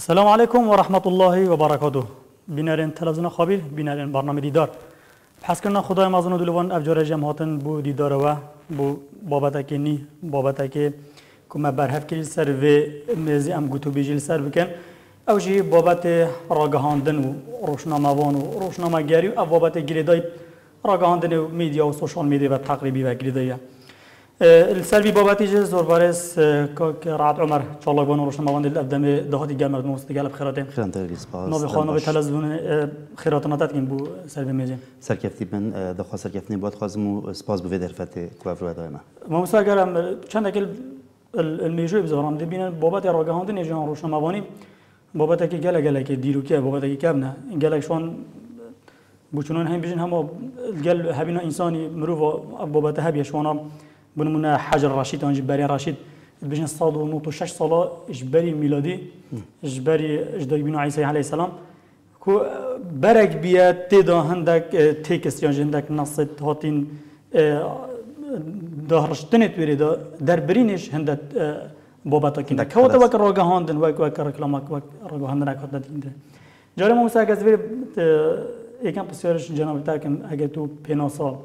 السلام عليكم ورحمة الله وبركاته بینرین تلویزیون خابیر بینرین برنامه دیدار پس کردن خدای مازن دلوان افجار جماعتن بو دیدار و بو بابت که نی بابت که کما برهف کلی سر و مزی ام گوتو سر بکن او جی بابت راگهاندن و روشناموان و روشنامه‌گری و بابت گریدای راگهاندن و میدیا و سوشال میدیا و تقریبی و گریدایی السلبي باباتي جز زور بارس رعد عمر ان شاء الله بون روشنا مواند الابدام دهاتي جامر نوست قال بخيراتين خيران تلقي سباس نو بخوان نو خیرات خيراتنا تاتكن بو سلبي ميزين سركفتي من دخوا سركفتني بود خازمو سپاس بو فيدر فتي كوافرو دائما ما مسا قالم چند اكل الميجو بزهرام دي بين بابات راگهاندن جان روشنا موانی بابات اكي گله گله كي ديروكي بابات اكي كابنا گله شون بوچونان هم بيجن هم گل هبینا انسانی مروف بابات هبیه بنمونه حجر رشید آنجی بری رشید بجن صاد و نوت و شش ساله اجباری میلادی اجباری اجدای بینو عیسی علیه السلام. کو برگ بیاد تدا هندک تکس یا هندک نصت هاتین دهرشتنه توری دا در برینش هندک بابتا کینده که وقت وقت راگه هاندن وقت وقت رکلام وقت راگه هاندن اکات دینده جاری ما مسا گذبی یکم پسیارش جناب تاکن اگه تو پناسا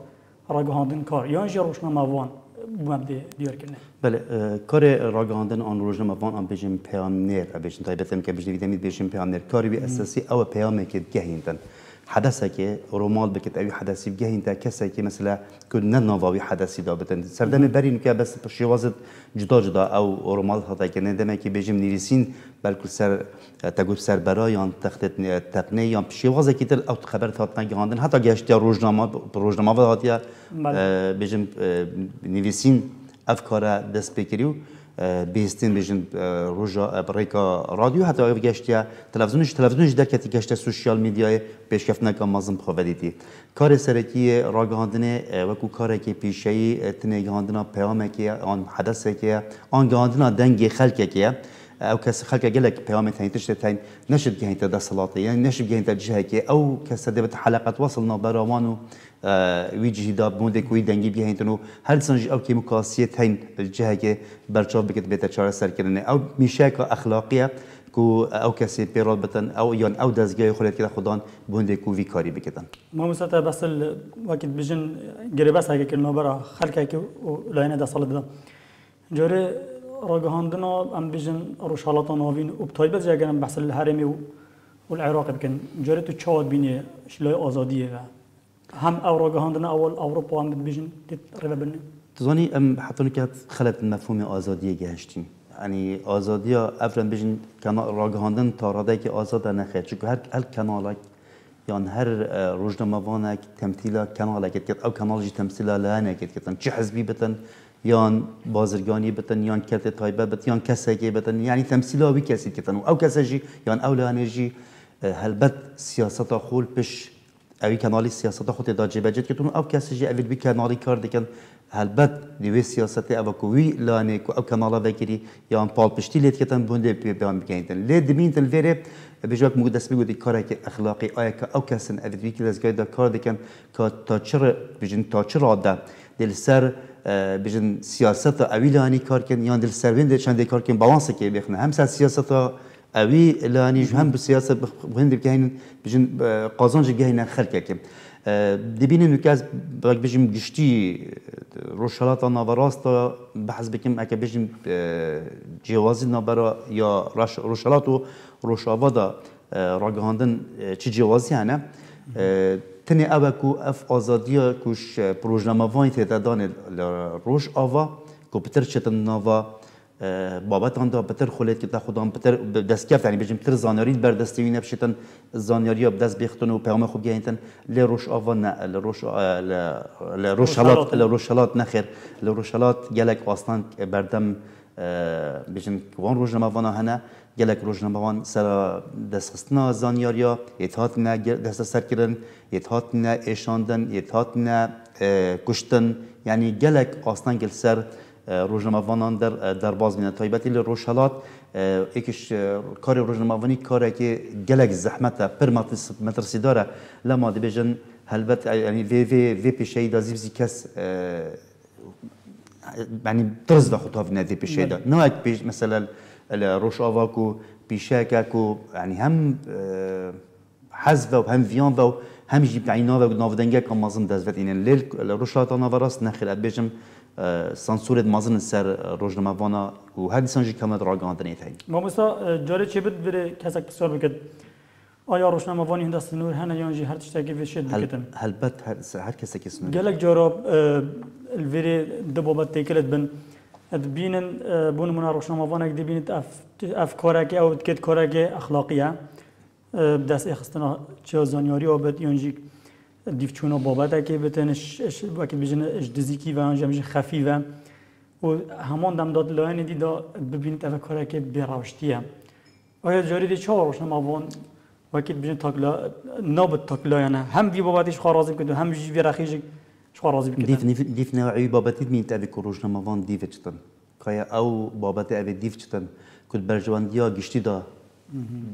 راگه هاندن کار. یا انجا روشنامه وان مبدأ ديار كنا بله کار راگاندن آن روزنامه وان آن بجیم پیام نیر بجیم تایبتم که بجیم ویدمی بجیم پیام نیر کاری بی اساسی او پیامه که گهیندن حدثه که رومال بکت اوی حدثی بگهین تا کسی که مثلا که نه نواوی حدثی دا بتن سردم برین که بس شوازت جدا جدا أو رومال که نه دمه که بجیم نیریسین بلکه سر تگوب سر برایان تخت تقنه یا شوازه که تل أو خبر تات نگاندن حتی گشت یا روزنامه روزنامه و هاتیا بجیم نیریسین افکار دست بکریو. بیستین بیشن روژا بریکا رادیو. حتی اگر گشتیا تلویزیونش تلویزیونش در کتی گشته سوشیال میدیای پیشکفت نکام مازم بخوادیتی کار سرکی راگهاندنه وکو کاری که پیشی تنه گهاندنا پیامه که آن حدثه که آن گهاندنا دنگ خلقه که. أو کس خلق گلک پیام تاین تشت تاین نشد گهینت دا صلاته یعنی نشد گهینت جهه که أو کس دبت حلقت وصلنا براوانو وی جهیدا بوندێک وی دەنگی بهێنتن و هر سنج او کی مقاسیت هین جهه کاسیەت هەین بکت بەرچاو بکرد بێتە چارە سەرکردنێ میشه که اخلاقیه کو او کەسی پیرال بتن او یان ئەو دەستگای خولێتکە خوددان بوندێک و کوی کاری بکردن مامۆستا بەسل وەکت بژن گرێبەس هەگەکردنەوە بەرە خەرکێکی و لاەنە دە ساڵت بدە جۆرە ڕۆگەهاندنەوە ام بژن ڕوشالڵاتان ناوین و تۆی بەجێگەرم بسل هەرێمی و العراق بکن. جۆرە تو چاوت بینێ شلای ئازادیەوە هم أو راگهاندنا اول اوروپا هم بجن ربا بنه تزانی ام حتی که خلط مفهوم آزادیه گهشتیم يعني آزادیا افرن بجن کنا راگهاندن تاراده که آزاد نخیر چون هر هر کانالک یان هر روزنامه وانک تمثیلا کانالک کت أو کانال جی تمثیلا لأنه کت کتن چه حزبی بتن یان بازرگانی بتن یان کت تایبه بتن یان کسی بتن یعنی تمثیلا وی کسی کتن أو کسی جی یان أو لأنه جی هلبت سیاست خول پش اوی کانالی سیاست خود دا جبجت کتون أو کسی جی اوی بی کانالی کار دکن هلبت دیوی سیاست أو کوی لأنه کو أو کانالا بکری یا ان پال پشتی لیت کتن بونده پی بیان بگیندن لی دمین تل ویره بجاک مقدس بگو دی کاری که اخلاقی آیا که أو کسن اوی بی کلاس دا کار دکن که تا چر بجن تا چر عاده دل سر بجن سیاست اوی لانی کار کن یا دل سر وین چند کار کن بالانس که بخنه هم سیاست اوی لانی هم بسیاست بخند بگین بجن قازانج گهین خلق کم دبینن که از بق بجیم گشتی روشالات ناوراست بحث بکم اگه بجیم جوازی نابرا یا روشالات و روشاوادا راگهاندن چی جوازی هنه تنی اف آزادیا کوش پروژنامه وانی تدادان روش آوا کو پتر چتن بابت آن دا بتر خلیت که خودم بتر دست کفت یعنی بجیم تر زانیاری بر دستی وینه بشتن زانیاری آب دست بیختن و پیام خوب گهینتن ل روش آوان نه ل روش ل روشالات ل روشالات نخیر. ل روشالات گلک بردم بجیم وان وأنا هنه. گلک روزنامه وان سر دست خستنا زانیاریا اتحاد نه دست سر کردن اتحاد نه ایشاندن نه یعنی روزنامه‌وانان در در باز میاد تایبتی روشالات یکیش کار روزنامه‌وانی کاری که گلک زحمت پر مترسی داره. لما دی بجن هلبت یعنی وی وی وی پیشی دا زیبزی کس يعني درز بخطاف نادي بشيء ده نوعك بيج مثلا روشاوا و پیشک و یعنی هم حذف و هم ویان و هم جیب عینا و نافدنگه که مازن دزوت اینن لیل روشات آنا وراست نخیر بجم سانسورت مازن سر روزنامه وانا و هر دیسان جی کمت راگاندنی تایی ما مثلا جاره چه بد بره؟ کسا کسار بکد. آیا روشنامه وانی هند است نور؟ هنه یانجی هر تشتاقی وشید بکتن هل بد هر, هر کسی کس نور. گلک جارا الویری دبابت تکلت بن. بینن بون منا روشنامه وانک دی بینت اف اف کارک او کت کارک اخلاقیه. دست اخستنا چه زانیاری آبد یانجی دیفچونا بابت که بتنش وقتی بجن اجدزیکی و انجام خفی و و همان دم داد لاین دی دا ببینید اوه کاره که براوشتیه. آیا جاری دی چه روشن وان وقتی بجن تاکلا نابد تاکلا یعنی هم بی بابتش خارازی کدو هم جی وی رخیج خارازی بکدن دیف نیف دیف نوعی بابتی مین تابی کروشن وان دیف چتن کایا أو بابت اوه دیف چتن کد برجواندیا گشتی دا.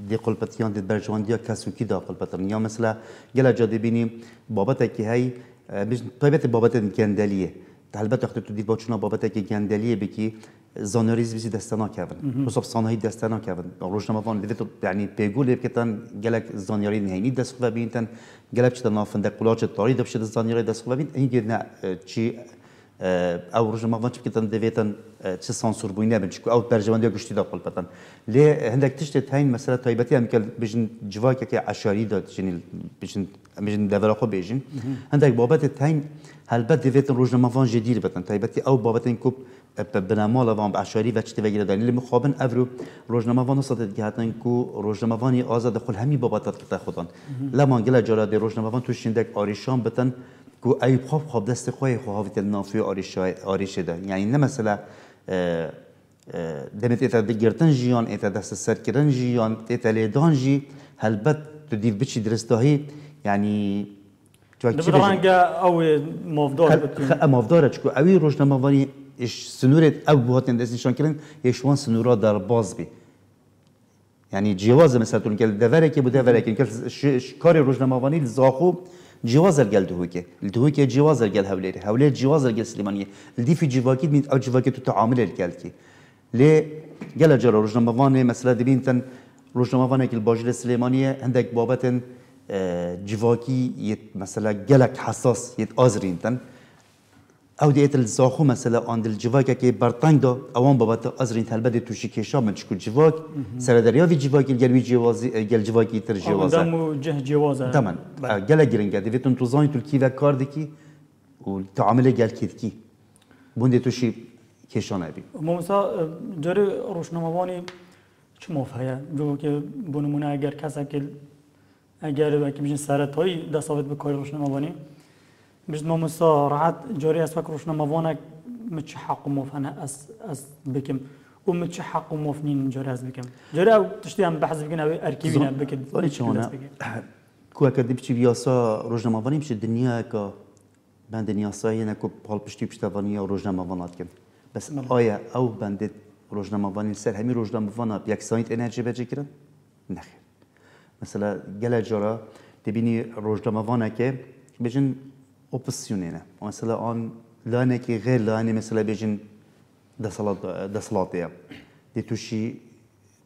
دی قلبتیان دی برجواندیا کسوکی دا قلبتن یا مثلا گلا جاده بینیم بابت که هی طیبت بابت گندلیه البته وقتی تو دی باچونا بابت که گندلیه بکی زانوریز بیزی دستنا کردن. حساب سانهایی دستنا کردن. روشنامه وان دیت یعنی پیگول بکتن گلک زانیاری نهینی دست و بینتن گلک چه نافنده قلاچ تاری دبشت زانیاری دست و بینت این نه چی أو روژنامه وان چبکتن دویتن چه سانسور بوینه بن چکو أو برجواندی گشتی دا قلبتن لی هندک تشت تاین مثلا تایبتی هم کل بجن جواک که عشاری داد جنیل بجن بجن خو بجن هندک بابت تاین هلبت دویتن روژنامه وان جدیر بتن تایبتی أو بابت این کوب بنامال وان بعشاری و چتی وگیره دلیل مخابن أفرو روزنامه وان صادت گهتن کو روزنامه وانی آزاد خل همی بابات کتا خودان لما گله جرا دی روزنامه وان توش شندک آریشان بتن کو ای خواب خواب دست خوی خواه نافی آریشای آریش ده یعنی نه مثلا دمت ایتا دگرتن جیان ایتا دست سر کردن جیان ایتا لیدان جی هلبت تو دیو بچی درستاهی یعنی دبرانگا أو مفدار مفدار چکو اوی روزنامه وانی إش سنورت أو بوهاتن دست نشان کردن یشوان سنورا در باز بی یعنی جواز مثلا تون که دوره که بوده دوره که کار روزنامه وانی زاخو جواز الجل دهوكي الدهوكي جواز الجل هوليري هولير جواز الجل سليمانية الدي في جواكيد من أو جواكيد تعامل الجلكي ليه جل جرى روجنا مفاني مثلا دبين تن روجنا مفاني كل باجل السليمانية عندك بابتن جواكي يت مثلا جلك حساس يت ازرين تن. او دیت الزاخو مثلا آن الجواک که برتنگ دا اوان بابت از رین تلبد توشی کشا من چکو جواک سر دریا وی جواک گل وی جوازی گل جواکی تر جوازه دمو جه جوازه تمام گل گرنگه دیتون تو زانی ترکی و کار دکی و تعامل گل کید کی بونده توشی کشا نبی مثلا جاری روشنامه‌وانی چه مفهیه جو که بنمونه اگر کسی که اگر وکی بجن سرطایی دستاوت به کار روشنامه‌وانی بجد ماموسا راحت جاري أسفك روشنا مفانك متش حق موفنا اس أس بكم. ومتش حق موفنين جاري أس بكم. جاري أو تشتي هم بحث بكن أو اركيبين بكن ولی چونه کو اکدی بچی بیاسا روزنامه وانی میشه دنیا که بند دنیا سایه نکو پال پشتی پشت وانی و روزنامه وانات کن. بس آیا أو بند روزنامه وانی سر همین روزنامه وأنا یک سایت انرژی بجی کرن؟ نخیر مثلا گله جارا دبینی روزنامه وأنا که بجن أوبسيونينا. مثلا آن لانكي غير لاني مثلا بيجن دسلات دسلاتيا دي توشي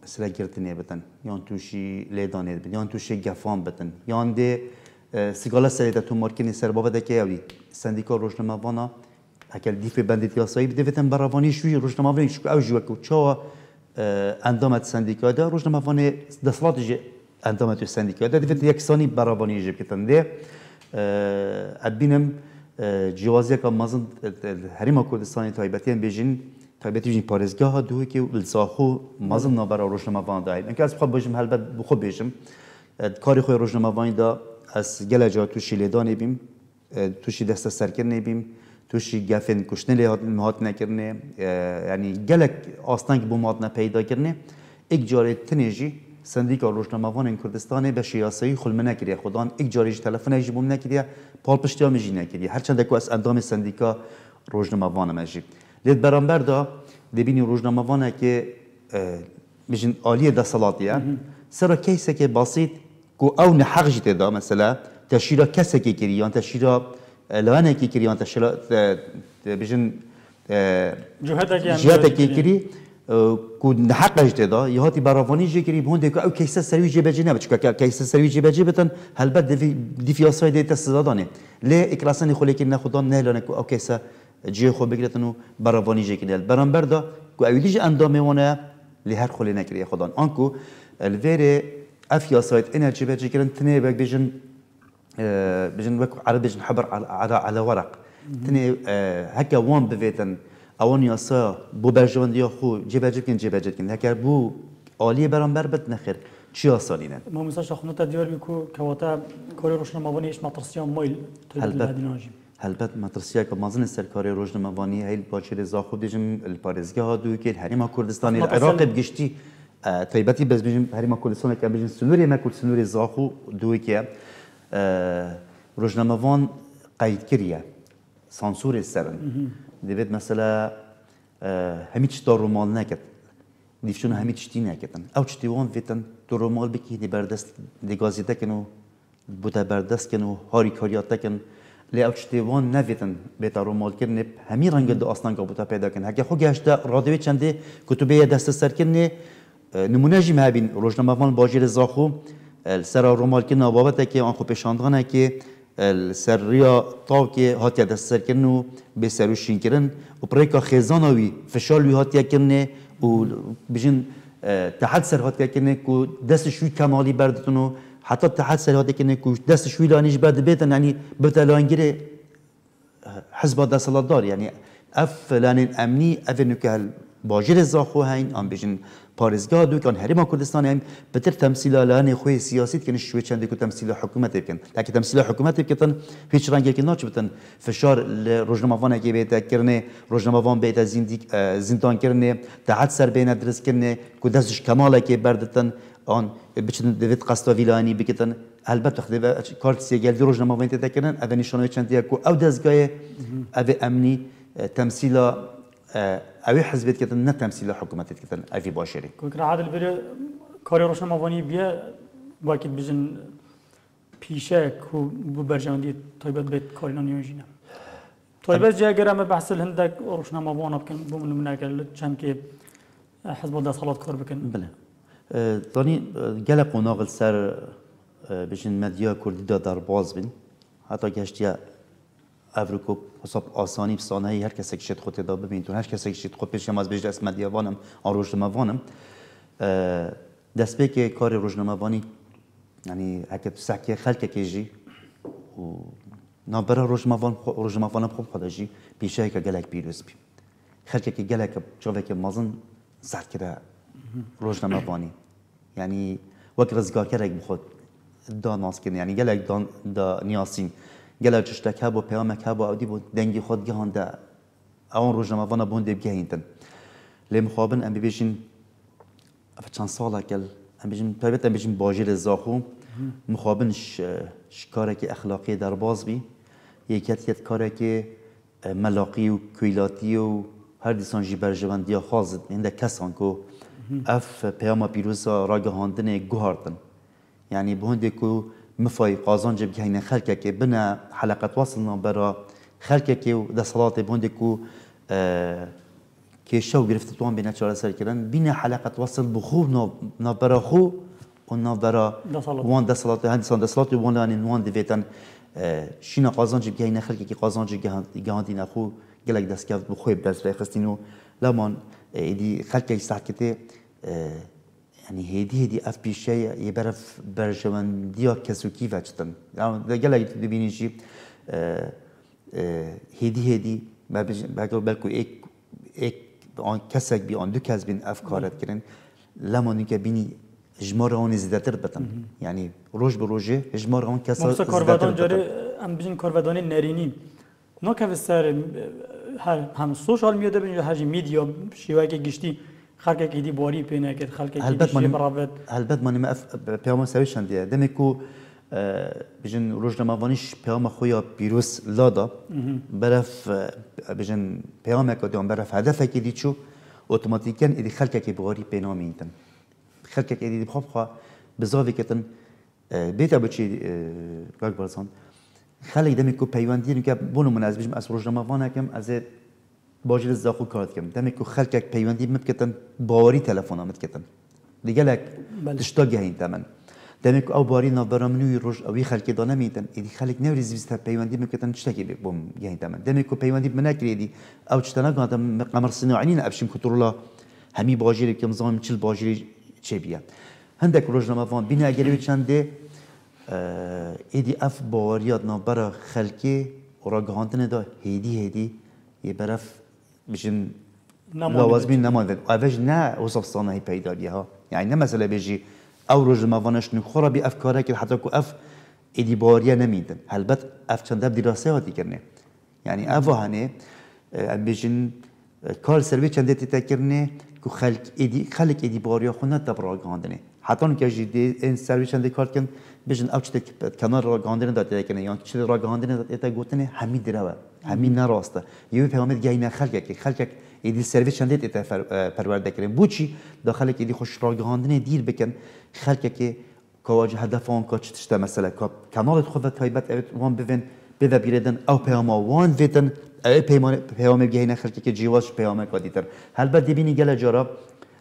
مثلا گرتنی بتن. یان توشی لیدانه بتن. یان توشی گفان بتن. یان دی سیگالا سریتا تو مارکینی سر بابا دکی اولی سندیکا روشنامه وأنا اکل دیف بندیت یاسایی بده بتن براوانی شوی روشنامه وانی شو أو جوکو چا اندامت سندیکا دا روشنامه وانی دسلات جه اندامت سندیکا دا. دیفت یکسانی براوانی جه بکتن دی ابینم جوازی که مازن هریما کردستانی تایبتیان بیجین تایبتی بیجین پارزگاه ها دوی که لزاخو مازن نابرا روشنامه وان داید اینکه از بخواب بیجم هلبت بخواب بیجم کاری خوی روشنامه وان دا از گل جا توشی لیدان بیم توشی دست سرکر بیم توشی گفن کشنه لیهات مهات نکرنه یعنی گلک آستانک بومات پیدا کرنه ایک جاره تنیجی سندیکا روشنامه‌وان کردستان به شیاسایی خلمه نکریه. خودان یک جاریش تلفن ایجبون نکریه پال پشتی هم جی نکریه. هرچند که از اندام سندیکا روشنامه‌وان مجی لید برانبر دا دبینی روشنامه‌وان که بجن عالیه دا صلاتیه سر کیسه که بسیط کو او نحق جیت دا مثلا تشیرا کسه که کری یا تشیرا لانه که کری یا تشیرا بجن جهته که کری کو حقش یه هاتی براوانی جه کری بونده که أو سروی جه بجی نبود چون کیسه سروی جه بجی بتن هلبت دی فیاسای دیتا سزادانه لی اکراسانی خولی که نخودان نه لأنه که أو کیسه جه خو بگیرتن و براوانی جه کری برانبر دا که اولی جه اندامه وانه لی هر خولی نکری خودان. آنکو الویره افیاسایت انرژی بجی کرن تنه بگ بجن بجن وك عرب بجن حبر على على ورق. تنه هكا وان بفيتن. اون یاسا بۆ بەژەوەندیە خۆ کن هکر بو بوو عالیە بر بد نخیر چی آسانینن مامۆستا شاخونەتە دیوەر بکو کەواتە کۆری ڕۆژنامەوانی هیچ مەترسیان مۆیل هلبت مطرسی مەترسیە که مازن استر کاری روزنامه‌وانی هیل هەیل رزا زاخۆ دژم پارێزگە ها دووکرد هەریما کوردستانی عێراق گشتی تایبەتی بەزبژم هەریما کوردستانەکە بژین سنووری مەکرد سنووری زاخ که روشن موان قید کریه سانسور سرن دەبێت مەسەلا هەمی چتا ڕۆماڵ نەکرد دیفچون هەمی چتی نەکردن ئەو چتیوان فێتن تو ڕۆماڵ بکی بەردەست دێگازی دەکەن و بوتە بەردەستکەن و هاری کاریات دەکەن لێ ئەو شتێوان نەوێتن بێتە ڕۆمالکردنێ هەمی ڕەنگە دو ئاستانگە بوتە پێداکەن هەکە خۆ گەشتە ڕادوێت چەندێ کتوبەیە دەستە سەرکردنێ نمونەژی هەبین ڕۆژنەمەفان باژێر زاخۆ سەر ڕۆمالکردن بابەتێکی ئەان خۆ پێشاندانێکی سریا تاوکی هاتیا دست سر کردن و به سروشین کردن و پریکا خیزانوی فشال وی هاتیا کردن و بجن تحت سر هاتیا کردن که دست شوی کمالی بردتون و حتی تحت سر هاتیا کردن که دست شوی لانیش برد بیتن یعنی بتلانگیره حزب دست دار. یعنی اف لأن امنی اف نکهل باجر زاخو هین آن بجن پارێزگا دوکان هەرێما کوردستان هم بتر تمثیل لانێ خوی سیاسی کن شوێ چندێک و تمثیل حکوومەت بکەن. تاکە تمثیل حکوومەت بکەن هیچ ڕەنگێکی ناچ بتن. فشار لە ڕۆژنەماوانێکی بێتەکردێ ڕۆژنەماوان بێتە زیندانکردێ داعات سەر بینە درستکردێ کو دەستش کەماڵێکی بەردتن آن بچن دەوێت قستا ویلانی بکەن البته خدای کارت سیگل ڕۆژنەماوان تێدەکردن ئەە نیشانەوەی چندێک و ئەو دەستگایە ئەvێ ئەمنی تمثیل اوی حزبیت کتن نه تمثیل حکومتیت کتن اوی باشری کوکر عادل بره کاری روشن موانی بیا واکت بزن پیشه کو بو برجاندی طیبت بیت کاری نیوجینه طیبت جا گرم بحث الهندك روشن موانا بکن بو من مناقل چند که حزب الله صلات کار بکن. بله. دانی گله قناغل سر بجن مدیا کردی دا در باز بین. حتی ئەڤرکۆ حساب آسانی فسانه هر کسی که شد خود دا تێدا ببینیت و هەر کەسێک شێت خۆ پێشم از بێژ دەستمەدیوانم ئاڕۆژنمەوانم دەستپێکێ کاری ڕۆژنمەوانی ئەنی هەکە ساکیە خەلکێکێژی و نابرە ڕۆژمەوان ڕۆژمەوانە خۆ خۆدەژی که گەلێک پیرۆسپی خەلکێکی گەلێکە زد مەزن زارکرە وانی. یعنی وەک ڕزگارکەرێک بخود دا ناسکنه یعنی گەلێک دا نیاسین. گەلا چشتێک هەبوو پەیامێک هەبوو ئەودی بۆ دەنگی خۆت گەهاندا ئەوان ڕۆژنەمەوانە بۆن دەبگەهینتن لێ مخابن ئەم ببێژین چەند ساڵێکل ئەم بژین پێبێت ئەم بژین باژێر زاخۆ. مخابن کارێکی ئەخلاقی دەرباز بی. یەکەت یەت کارێکی مەلاقی و کویلاتی و هەر دیسانجی بەرژەوەندیا خازت. هێندە کەسان کۆ. ئەف پەیامە پیرۆزە ڕاگەهاندنێ گوهارتن یعنی بۆ هەندێک و مفای قازانج بگهین خلک که بنا حلقت وصلنا برا خلک که ده صلات بوندی کو که شو گرفت توان بینه چهار سر کردن بین حلقت وصل بخو نا برا خو و نا برا وان ده صلات هندسان ده صلات وان لأن وان دویتن شینا قازانج بگهین خلک که قازانج گهاندی نخو. گلک دست کرد بخوی بدرس خستینو لمان ایدی خلک ایستحکته ینی هێدی هێدی ئەف پیشەی یبەرف بەرژەوەندیوە کەسوکی بەچتن گەلێک دبینیشی هێدی هێدی بەگەڵ بەلکو آن کەسێک بی ئەن دوو کەس بین کردن، کارەتکردن که بینی ژمار ئەوانی زیدەتر بتن ینی ڕۆژ بە ڕۆژێ ژمار ام کەس ئەم بژین کارڤدانی نەرینی نۆکە سەر هەم سوۆژال میێ دەبن هەژی میدیۆ شێواکە گشتی خلقك يدي بوري بينا كده خلقك يدي شي مرابط. هلبت ماني ما بيوم سويش عندي دمكو بجن روز نماوانيش بيوم خويا بيروس لادا. برف بجن بيوم كدوم برف هدفك يدي شو اوتوماتيكا يدي خلقك بوري بينا مينتن خلقك يدي بخوف خوا بزاوي كتن بيتا بچي قاك برسان خلق دمكو بيوان دي نكا بونو مناسب بجم أس روز نماوانا كم از باجر زاخو کارت کم دمی که خلک پیوندی مبکتن باوری تلفن آمد کتن. دیگه لک بله. تشتا گهین تمن. دمی که أو باری نابرا منوی روش اوی خلک دانه میتن. ایدی خلک نوری زیست پیوندی مبکتن چتا کی بوم گهین تمن؟ دمی که پیوندی منکری دی أو چتا نگادم قمر صناعی نه ابشم کترولا. همی باجری که مزام چل باجری چه بیا؟ هندک روزنامه وان بین اگری چنده ایدی اف باوریات نابرا خلکی و را گهاندن دا. هیدی هیدی. یه برف بجن نمانده و اوش نه وصف صانعی پیداریه ها. یعنی نه مثلا بيجي أو روزنامه وانش نخورا بی افکاره که حتی که اف ایدی باوریا نمیدن. البته اف چند دب دراسه هاتی کرنه. یعنی اف هنه ام بیجن کار سروی چند دیتی تکرنه که خلق ایدی خلق ایدی باوریا خونه تب را گاندنه. حتی که جدی این سروی چند کار کن بیجن أو چه کنار را گاندنه داده کنه یا چه را گاندنه داده گوتنه همی دروه همی نراسته یه پیامد گاینه خلق که خلق ایدی سرویس چندیت ایت پرورده کردن بوچی داخل ایدی خوش راگهاندن دیر بکن خلک که کواجه هدف آن که چتشتا مثلا که کانال خود تایبت وان بفن بذا بیردن أو پیام وان ویتن أو پیام پیام بگهینه خلک که جیواش پیام کادیتر هل بعد بینی گله جارا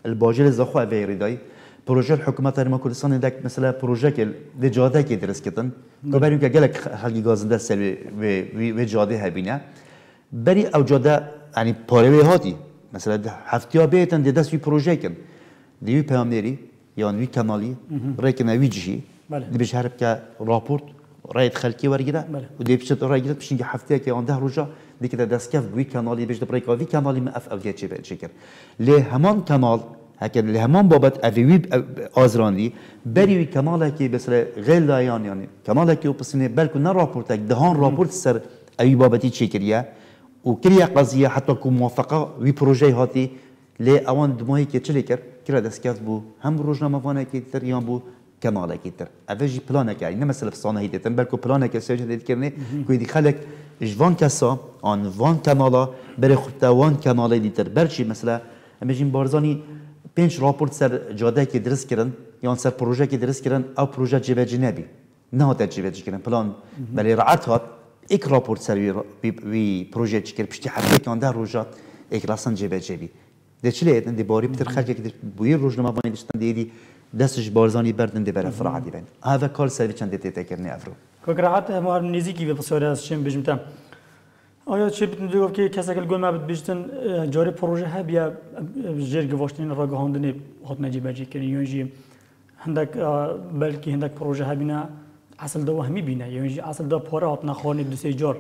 الباجر زخو اوی ریدای پروژه الحکومت هرما کردستان دک مثلا پروژه که دی جاده که درس کردن. که بریم که گله خلقی گازنده سر و جاده هبینه. بری او جاده يعني پاره هاتی. مثلا هفتیا بیتن دی دست وی پروژه کن. دی وی پیامداری یا وی کانالی ریکن وی جهی. دی بشه هرب که راپورت رایت خلکی ورگیره. و دی بشه رای گیره بشه هفته که آن ده روزا دی که دست کف وی کانالی بشه برای وی کانالی ما اف اویه چه بچه کر لی همان کانال هکر لی همان بابت اوی وی آزراندی بری وی کانال که مثلا غیر لایان یعنی کانال که اپسینه بلکه نه راپورت دهان راپورت سر اوی بابتی چه کریه وكريا قضية حتى كون موافقة وي بروجي هاتي لي اوان دماهي كي تشلي كر كرا دسكات بو هم روجنامه فانا كي تر. يان بو كمالا كي تر افجي بلانا كي يعني مثلا في صانه هيدتن بلكو بلانا كي سيجه ديت كرني كو يدي خلك جوان كسا پنج راپورت سر جاده که درست کردن یا سر پروژه که درست کردن او پروژه جبهه نبی نه هات جبهه کردن پلان ولی رعایت هات ایک راپورت سر وی, وی, پروژه چی کرد؟ پشتی حتی که آنده روژا ایک راسن جبه جبی ده چلی ایتن دی باری بتر خلقه که بوی روزنامه بانی داشتن دیدی دستش بارزانی بردن دی بره فرع دی بین. هذا کار سر چند دیتی تکرنی افرو کاکراحت ما نزیکی به بسیاری از چیم بجمتم آیا چه بیتن دیگه که کسی که گل مبد بیشتن جاری پروژه ها بیا جرگ واشتن را گهاندنی هات نجی بجی کنی. یونجی هندک بلکی هندک پروژه ها بینا اصل دو همی بینه یعنی اصل دو پاره هات نخوانی دو سه جار.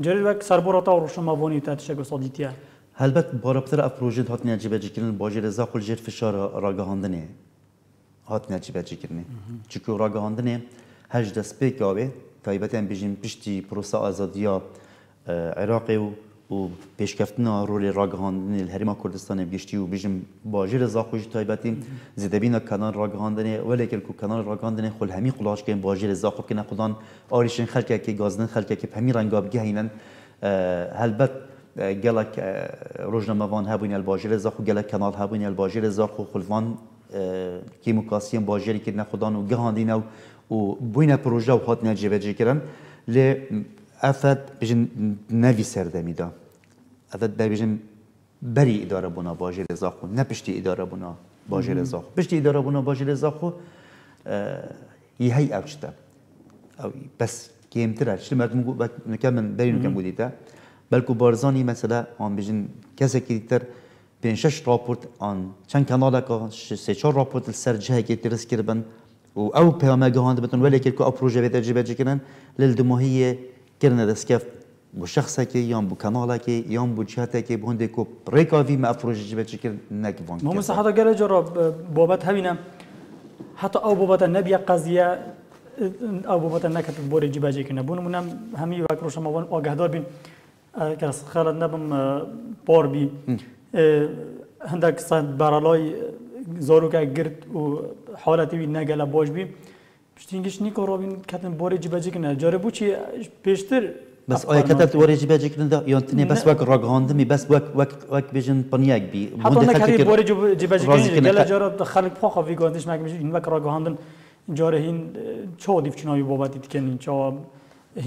جاری وقت سربورا و روشن مبانی تا تشکر صادیتیه هلبت بارابتر اف پروژه هات نجی بجی کنن باجر رضا خل جر فشار را گهاندنی هات نجی بجی کنی. چکو را گهاندنی هج دست پیک آوه تایبت هم بجیم پشتی پروسه آزادیا عێراقی و و پێشکەفتنا ڕۆلی ڕاگەهاندنی هەرما کوردستانی گشتی و بژم باژیر زاخۆش تایبەتی زیدەبینە کەنان ڕاگەهاندنێ وەلێکل و کەنان ڕاگەاندنێ خل هەمی قوڵاشکەین باژیر زاخۆکەە خوددان ئاریشن خەرکێکی گازن خەرکێکی هەمی ڕەنگابگەهینەن هەلبەت gelek rojnamevan hebûn el bajêrê zax û gelek kenal hebûn el bajêrê zax û xulvan kîmokasiyên bajêrî kirine xudan û gihandîne û bûyne proje û hatine cêvecêkirin lê افت بجن نوی سردمی دا. افت بر بجن بری إدارة بنا باجر زاخو نه پشتی إدارة بنا باجر زاخو پشتی إدارة بنا باجر زاخو یه هی اوچتا أو بس کمتره چلی مردم نکمن بری نکم بودیتا بلکو بارزانی مثلا آن بجن کسی که دیتر پنج شش راپورت آن چند کانال که سه چهار راپورت سر جهه که درس کردن و أو پیامه گهاند بتون ولی که أو پروژه به تجربه جکنن للدموهیه کرن دستکف بو شخصکی یا بو کانالکی یا بو جهتکی که هنده کو ریکاوی ما افروش جبه کرد نکی وان کرد. مومسا حتی گره جرا بابت همینم حتی او بابت نبی قضیه او بابت نکت بوری جبه کنه. بونم اونم همی وقت روشم آوان آگه دار بین. که خیلت نبم بار بی. هندک صد برالای زارو که گرد و حالتی بی باش بی. Piştinggiş Niko Robin katin bore cibacikin Cari bu çi peştir بس آیا کتاب تو ورجی بچه کنند یا تنه بس وقت راگاندی می بس وقت وقت وقت بیشتر پنیاک بی. حتی نکاری ورجی بچه کنی گله جارا خلق پا خوابی گاندش مگه میشه؟ این وقت راگاندن جاره این چه دیف چنایی بابتیت کنی چه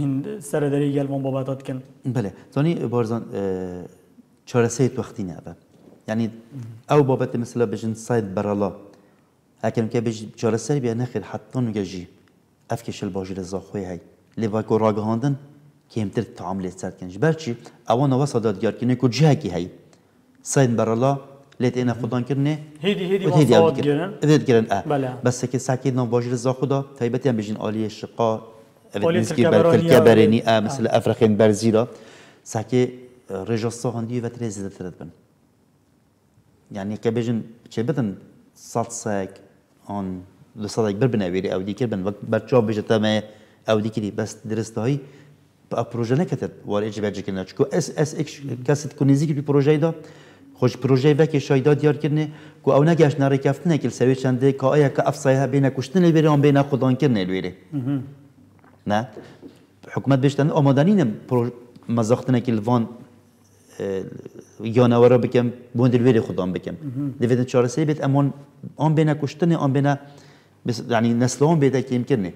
این سر دری گلمان بابتات کن. بله. زنی بارزان چهارسه وقتی نه یعنی او بابت مثلا بیشتر ساید برالا. هەکەم کە بژ چارەسەر بێ نەخیر حتان گەژی ئەفکێشل باشی لە زاخۆی هەی لێ باکۆ ڕاگەهاندن کێمتر تام لێ سەرکەنج بەرچی ئەوەنەوە سەدادگارکردنی و جیهکی هەی سایت بەرەڵا لێت ئێنە خوددانکردنێ هێدی هێدی وەساوات گرن. ئەێت گرن ئە بەلا. بەسەکە ساکی ناو باشی لە زاخدا تایبەتیان بژین عالیە شقا بەرکە بەرێنی ئە مثل ئەفرەخێن بەرزیرە ساکێ ڕێژەستا هەندی وەترێ زیاترت بن. یعنی کە بێژن چێ بدن؟ سەد سەک ئەن لە سەدێک بر بنەوێری ئەو دیکرد بن وەک بەرچاو بێژێتە مە ئەو دیکری بەس درستایی پروژه نکتت. وارد اجبه جکنه چکو اس اس اکش کسی کنیزی که پروژه دا خوش پروژه وکی شایدا دیار کرنه کو أو نگاش نره کفتنه کل سوی چنده که آیا که افسایه بین کشتن الویره آن بین خودان کرنه الویره نه؟ حکومت بشتن آمادانین مزاختنه کل وان یانوارا بکم بوندل ویر خودم بکم دیوید چاره سی بیت اما آن بینه کشتن آن بین یعنی نسل بیت که امکن نه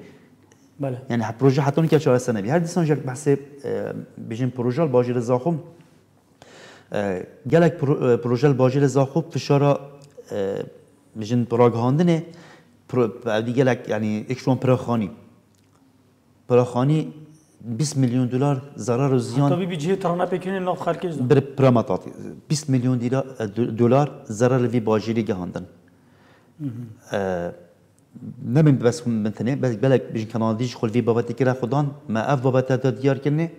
بله. یعنی پروژه حتی که چهار سنه بی هر دسان جلک بحث بیشین پروژه باجی رضا خوم گلک پروژه باجی رضا خوب فشارا بیشین پراغ پرو دیگه یعنی اکشون پرخانی پرخانی 20 مليون دلار ضرر و زيان طبي بيجي ترى بكين ناف خالكيش بر براماتاتي 20 مليون دولار ضرر في باجيري جهاندن نمیم بس من تنه بس بلک بیش کنال دیش خل وی بابت کرا خودان ما اف بابت تا دیار کنه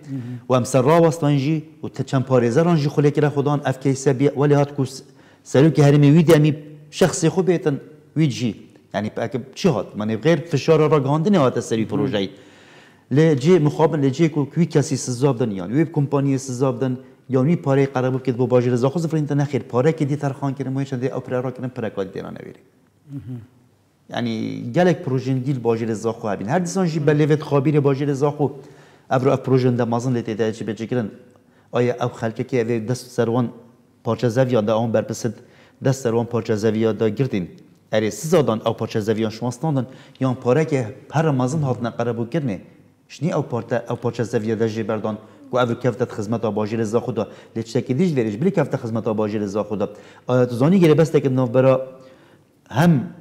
و ام سر را وستانجی و تچم پارێزە ڕۆژی خولێ کرا خودان ئەف کەیسە بێ ولی هات کو سەرکی هەرمی وی دەمی شخصی خو بێتن ویجی يعني بأك شي هات؟ غير فشار راغاندني هات السري بروجي لجی مخابن لجی کو کی کسی سزاب دن یعنی ویب کمپانی سزاب دن یعنی پاره قرار بود که با باجر رضا خود فرینت نخیر. پاره که دیتار خان کردن ما چند اپرا را کردن پرکال دینا نویری. یعنی گلک پروژن دیل باجر رضا خو هبین. هر دیسان جی بلوت خابیر باجر رضا خو ابرو اف پروژن ده مازن لیت ایده چی بچکرن آیا او خلکه که او دست سروان پارچه زویان ده آن برپسد دست سروان پارچه زویان ده گردین. اری سزادان او پارچه زویان شماستاندن یان پاره که هر مازن هات نقره بود کرنه شنی أو پارچه أو پارچه زویا دا جی بردان کو أو کفت خدمت باجر رضا خدا لچکی دیج وریش بلی کفت خدمت باجر رضا خدا تو زانی گره بس تک نو برا هم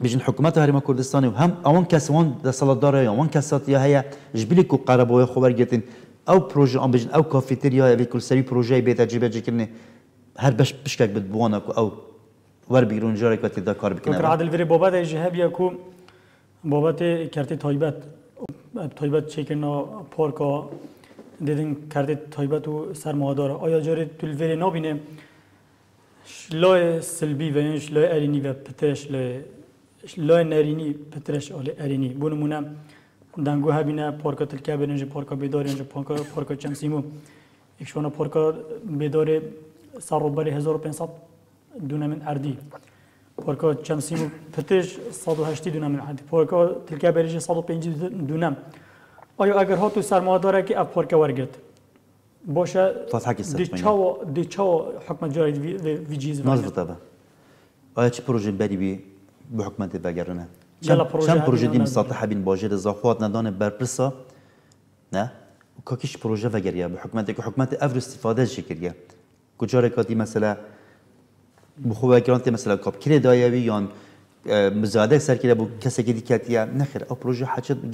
بيجن حكومات هرم كردستان وهم اوان كسوان دا سلطدار يا وان كسات يا هيا جبلي كو قربوا خبر جتن أو بروجي ام بيجن أو كافيتيريا يا كل سري بروجي بيت تجربه جكني هر بش بشكك كو أو ور بيرون وقت دا کار بکنه عادل وری بابت جهب یا کو بابت کرتی تایبت. تایبت چکنا پارکا دیدن کرتی تایبت و سرمایه‌دار آیا جاری تول وری نبینه شلای سلبی و این شلای ارینی و پترش شلای نرینی پترش آل ارینی. بو نمونه دنگو هبینه پارکا تلکه برنج پارکا بیدار اینجا پارکا پارکا چمسیمو. ایکشوانا پارکا بیدار سر رو بری 1500 دونه من اردی. پورکا چمسی مو پتش 180 دونم نحدی پورکا تلکه بریش 150 دونم آیا اگر ها تو سرمایه داره که اف پورکا ورگرد باشه دیچاو دیچاو حکم جاری ویجیز نظر تبا آیا چه پروژه بری بی به حکمت وگرنه چند پروژه دی مسطح بین باجه رضا خواد ندانه برپرسا نه کاکیش پروژه وگریه به حکمت که حکمت افر استفاده شکریه کجا رکاتی مثلا بخوة كرانتي مثلا كاب كري دايوي يان مزاده سر كده بو كسا كدي كاتيا نخير آو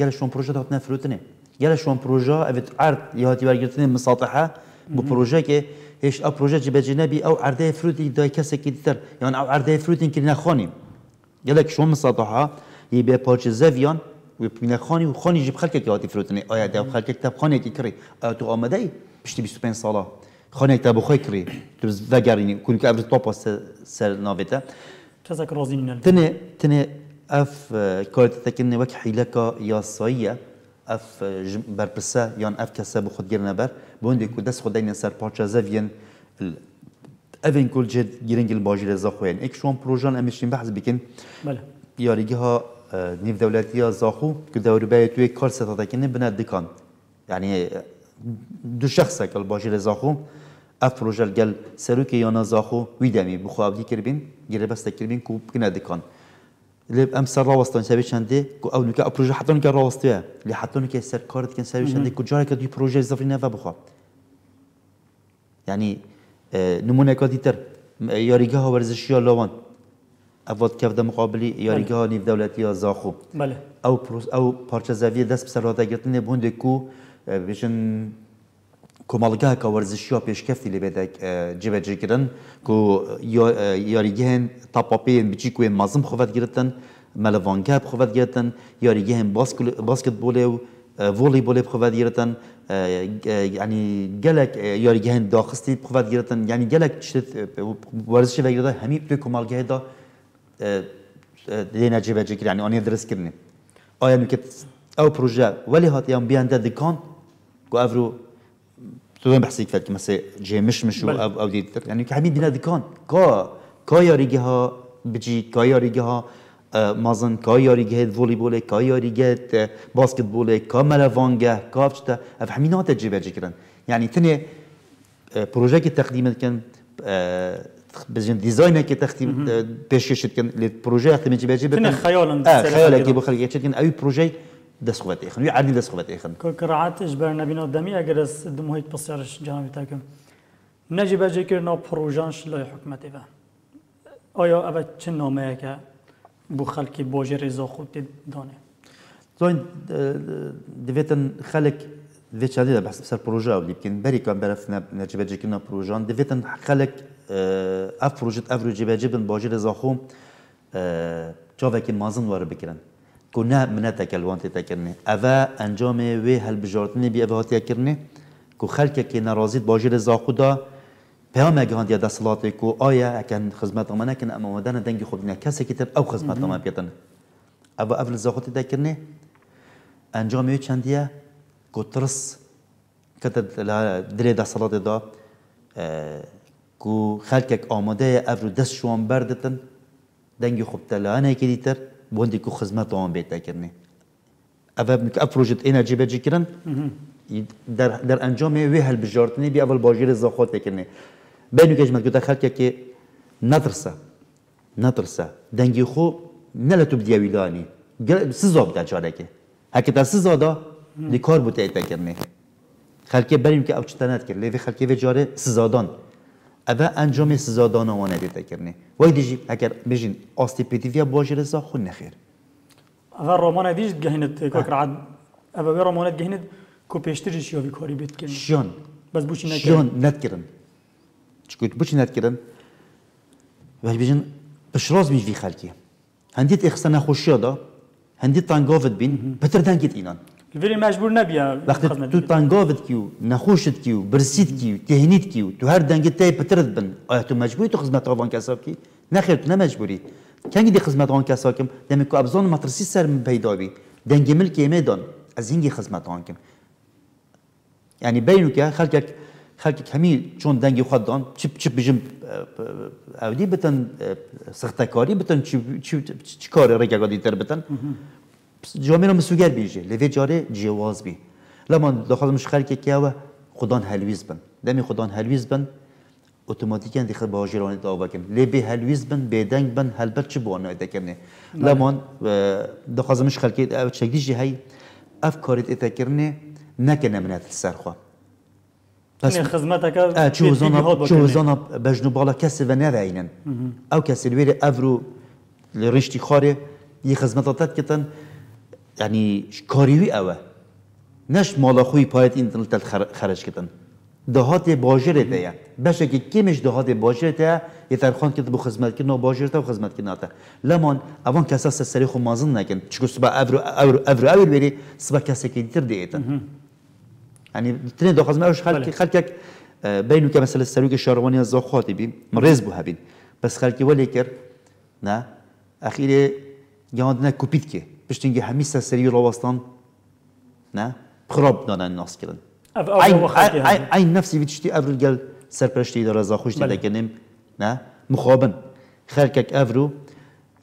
قال شلون بروجه داتنا فلوتني قال شلون بروجه افت عرض يهاتي ورقرتني مساطحة. بو بروجه كي هيش آو بروجه جبه جنبي آو عرضه فلوتي داي كسا كدي تر يعني آو عرضه فلوتي كنا خاني گلک شما مساطحه یه به پارچه زویان و پینه خانی و خانی جیب خلک که آتی فروتنی آیا دو خلک کتاب خانی کی کری؟ آیا تو آمده ای؟ پشتی 25 ساله کنی که ابرز پاپا سر ناویته کسک راضی نینه تنه تنه اف کارت تکنه وک حیلکا یا سایه اف جم- برپسه یان اف کسه بخود گرنه بر بونده که دست خود دین سر پارچه زویان ال- اوین کل جد گیرنگ الباجی رزا خوین ایک شوان پروژان امشین بحث بکن بله. یاریگیها نیو دولتی ها زاخو که دوروبه توی کار کنه بنا دکان. یعنی دو شخصه که الباجی زاخو اف پروژه گل سروک یانا زاخو ویدمی بخو عبدی کربین گیره بست کربین کو بکنه دکان لب ام سر راوستان سوي شنده كو أو نكا بروجي حتى نكا راوستيا اللي حتى نكا سر كارت كان سوي شنده كو جارك دي بروجي زفرينا فبخوا يعني آه، نمونة كاتيتر ياريجها ورزشيا لوان. افاد كفده مقابلی یاریگاه نیو دولتی ها زاخو. بله. أو پروس أو پارچه زاویه دست بسر ها پیشکفتی لی بدک جبه جگرن کو یاریگهن تاپاپین بچی کوین مازم خوفت گرتن ملوانگه بخوفت گرتن یاریگهن باسکتبول و فولي بول بخوفت گرتن يعني جالك ياريجهن داخستي بخوفت گرتن همي تو کمالگاه دا دینا جبه جگر يعني آنی درست کرنه آیا نکت أو پروژه ولی هات یام بیانده دکان کو افرو تو بحسيك فات مثلا جي مش مش. أو أو ديتر يعني كحميد بنا دكان كا. كا ياريجها بجي كا ياريجها مازن كا ياريجها فولي بول كا ياريجها باسكت بول كا ملافانجا كا بشتا. افهمينات تجيب جكرن يعني تني بروجه كي تقديم كان بزين ديزاين كي تقديم بيش كان البروجه تم جيب جيب تني خيال خيالا. كي بخلي كان اي بروجه دس خوات اخن عادي دس خوات اخن كراعات اجبار نبينا دمي اگر اس دموهيت بسيارش جانبي تاكم نجي بجي كرنا بروجانش لا حكمت ايفا آیا اوه چه نامه که بو خلکی باجه رضا خود دانه زين دفيتن خلق دفيت شادي بس بسر بروجا ودي يمكن بري كان برف نجيب جيكنا بروجان دفيتن خلق اف بروجت اف جيب جبن باجر زاخو جاوك مازن وار بكرن كنا من تكلوان تكرني اوا انجام وي هل بجارتني بي اوا تكرني كو خلق كي ناراضي باجر زاخو دا پیام گهاندی دستلات کو آیا اکن خدمت ما نکن اما مدن دنگی خود نه. کسی که تر أو خدمت ما بیتن. اما اول زاخوتی دکرنه انجام یه چندیه کو ترس کتر دلی دستلات دا. آه، کو خلکک آماده اول دست شوان بردتن. دنگی خوب تلانه که دیتر. بوندی کو خدمت آن بیت دکرنه اول بنك افروجت انرژی بجی کرن در در انجام وی هل بجارتنی بی اول باجیر زاخوت بکنه بینو که جمعت گوتا خلکه که نترسه نترسه دنگی خو نلتو بدیا ویلانی سزا بده چاره که هکه تا سزا دا دی کار بوده ایتا کرنه خلکه بریم که أو چتنت کرد لیوی خلکه و جاره سزادان اوه انجام سزادان آوانه دیتا کرنه وای دیجی اگر بجین آستی پیتیویا باجیر زاخو نخیر اوه رامان دیش گهیند که کرعاد اوه رامان گهیند کو پیشتری شیاوی کاری بیت کنی شیان بس بوشی نکرد شلون نتكرن شكوت بوش نتكرن وهل بيجن بشراز مش في خالكي هنديت اخسنا خوشيا دا هنديت تانغافت بين بتر دانكت اينان الفيري مجبور نبيا وقت تو تانغافت كيو نخوشت كيو برسيت كيو تهنيت كيو تو هر دانكت تاي بترد بن آیا تو مجبوری تو خدمت آوان کساب کی نخیر تو نمجبوری کنگی دی خدمت آوان کساب کم دمی که ابزان مطرسی سر من پیدا بی دنگی ملکی میدان از اینگی خدمت آوان کم يعني بينو که خلقك خلقك همي چون دنگي خود دان چپ چپ بجم اودي بتن سختکاری بتن چی چی چی کار رگا گادی تر بتن جامعه مسوگر بیجه لوی جاره جواز بی. لما داخل مش خلقك که و خدان هلویز بن. دمی خدان هلویز بن اتوماتیکن دیخ باجران داوا کن لی به هلویز بن به دنگ بن هلبت چه بوانه دکنه لما داخل مش خلقك أو چگی جه هی؟ اف کارت اتکرنه نکنه منت سرخوا. بس خدمتك آه چو زانا چو زانا بجنو بالا کسی و نرینن. أو کسی الویری افرو لرشتی خاره یه خدمتات کتن. يعني کاریوی اوه. نش مالا خوی پایت این تل خرج کتن. دهات باجره ده بشه که کمش دهات باجره ده یه. ترخان که بو خدمت کنه باجره ده و خدمت کنه ده لمان اوان کسا سری خو مازن نکن. چکو سبا افرو افرو افرو افرو بری سبا کسی که دیتر دیتن يعني تنين دو خزمه اوش خلك بله. خلكك آه، بينو كمثل السلوك الشهرواني الزاخاتي بي مريز بو هبين بس خلكي ولي كر نا اخيري ياندنا كوبيت كي باش تنجي حميسة سري روستان نا؟ خراب كرن عين عين عين- عين نفسي بتشتي افرو قال سرپرشتي دار زاخوش بله. تدا كنم نا؟ مخابن. خلكك افرو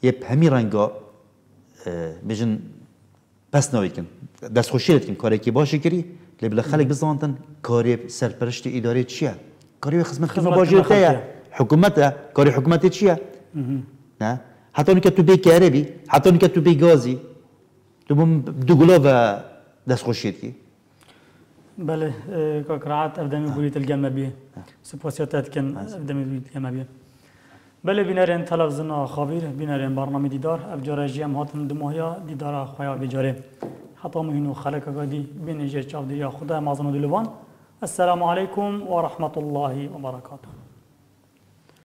يب همي رنگا آه، بجن پس ناویکن دست خوشی کن کاری که باشه کری؟ لبلا خلق بزانتن کاری سرپرشت اداره چیه؟ کاری خدمت خدمت خدمت تیا. حکومت کاری حکومت چیه؟ نه حتی اون که تو بی کاربی حتی اون که تو بی گازی تو بم دو گلا و دست خوشی کی بله كاكرات ابدمي بوليت الجمع بيه سپاسیاتت کن ابدمي بوليت الجمع بيه بله بینرین تلویزیون خبیر بینرین برنامه دیدار. افجار جیم هاتن دماهیا دیدار خویا بجاره حتی مهینو خلق قدی بین جه چاودی خدا مازن دلوان. السلام عليكم ورحمة الله وبركاته